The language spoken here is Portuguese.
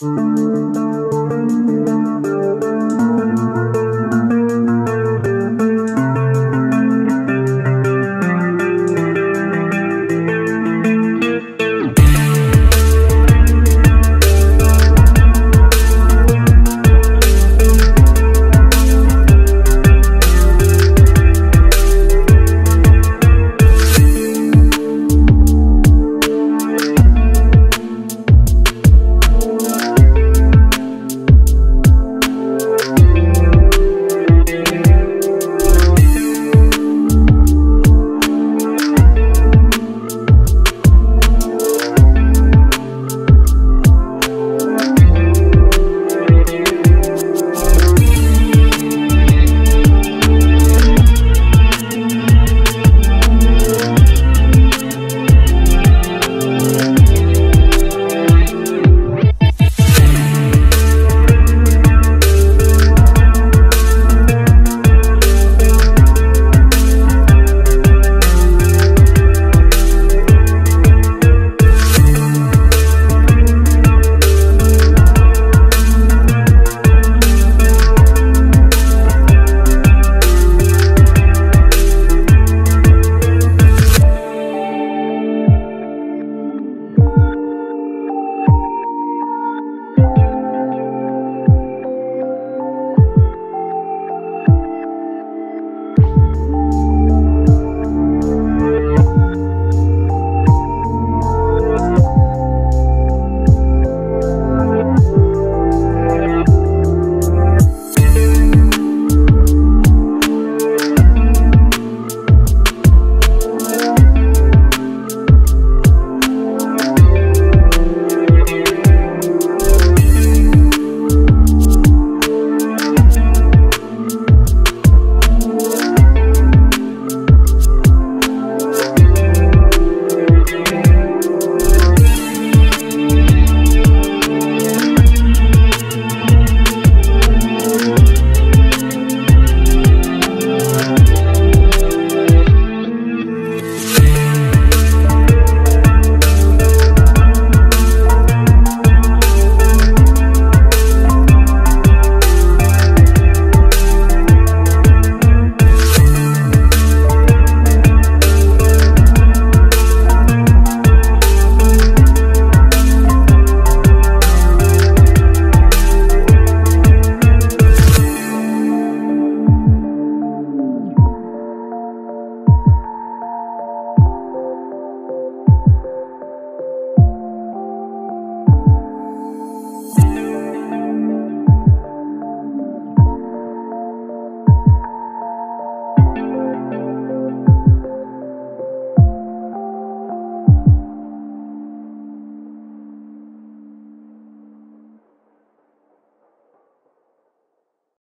Música